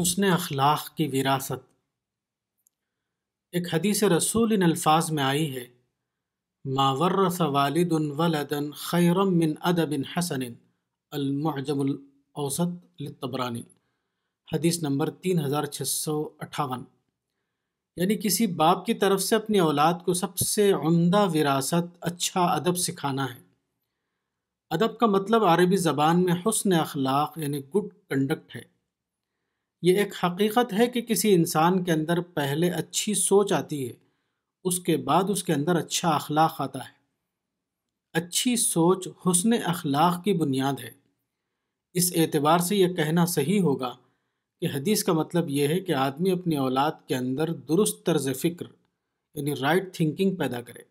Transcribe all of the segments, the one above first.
हुस्न अखलाक की विरासत। एक हदीस रसूल इन अल्फाज में आई है मावर्रस वालिदन वलदन खैरम मिन अदबिन हसन अलमजमुल औसत तबरानी हदीस नंबर तीन हज़ार छः सौ अट्ठावन। यानी किसी बाप की तरफ़ से अपनी औलाद को सबसे उम्दा विरासत अच्छा अदब सिखाना है। अदब का मतलब अरबी ज़बान में हसन अखलाक यानी गुड कंडक्ट है। ये एक हकीकत है कि किसी इंसान के अंदर पहले अच्छी सोच आती है, उसके बाद उसके अंदर अच्छा अखलाक आता है। अच्छी सोच हुसन अखलाक की बुनियाद है। इस एतबार से यह कहना सही होगा कि हदीस का मतलब यह है कि आदमी अपनी औलाद के अंदर दुरुस्त तर्ज फ़िक्र, यानी राइट थिंकिंग पैदा करे।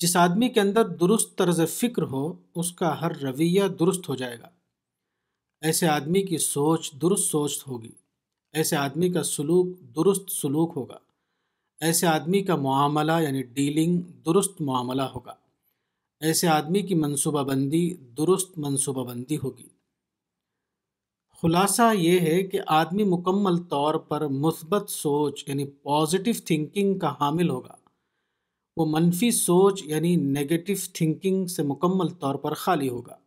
जिस आदमी के अंदर दुरुस्त तर्ज फ़िक्र हो, उसका हर रवैया दुरुस्त हो जाएगा। ऐसे आदमी की सोच दुरुस्त सोच होगी। ऐसे आदमी का सलूक दुरुस्त सलूक होगा। ऐसे आदमी का मामला यानी डीलिंग दुरुस्त मामला होगा। ऐसे आदमी की मनसूबाबंदी दुरुस्त मनसूबाबंदी होगी। खुलासा ये है कि आदमी मुकम्मल तौर पर मुस्बत सोच यानी पॉजिटिव थिंकिंग का हामिल होगा। वो मनफी सोच यानी नेगेटिव थिंकिंग से मुकम्मल तौर पर खाली होगा।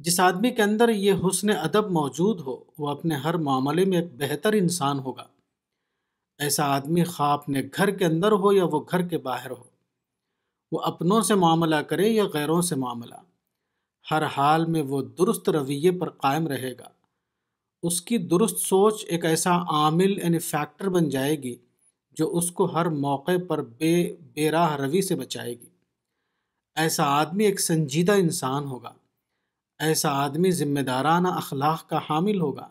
जिस आदमी के अंदर ये हुसन अदब मौजूद हो वह अपने हर मामले में एक बेहतर इंसान होगा। ऐसा आदमी खा अपने घर के अंदर हो या वो घर के बाहर हो, वो अपनों से मामला करे या गैरों से मामला। हर हाल में वो दुरुस्त रवैये पर कायम रहेगा। उसकी दुरुस्त सोच एक ऐसा आमिल यानी फैक्टर बन जाएगी, जो उसको हर मौके पर बे, बेराह रवि से बचाएगी। ऐसा आदमी एक संजीदा इंसान होगा। ऐसा आदमी ज़िम्मेदाराना अखलाक का हामिल होगा।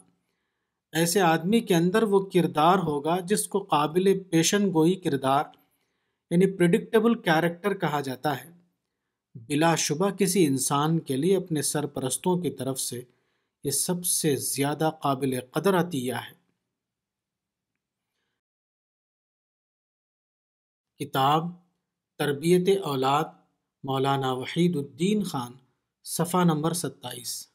ऐसे आदमी के अंदर वो किरदार होगा जिसको काबिल पेशन गोई किरदार, यानी प्रिडिक्टेबल कैरेक्टर कहा जाता है। बिलाशुबा किसी इंसान के लिए अपने सरपरस्तों की तरफ़ से ये सबसे ज़्यादा काबिल कदर अतिया है। किताब तरबियत औलाद मौलाना वहीदुद्दीन ख़ान। सफ़ा नंबर सत्ताईस।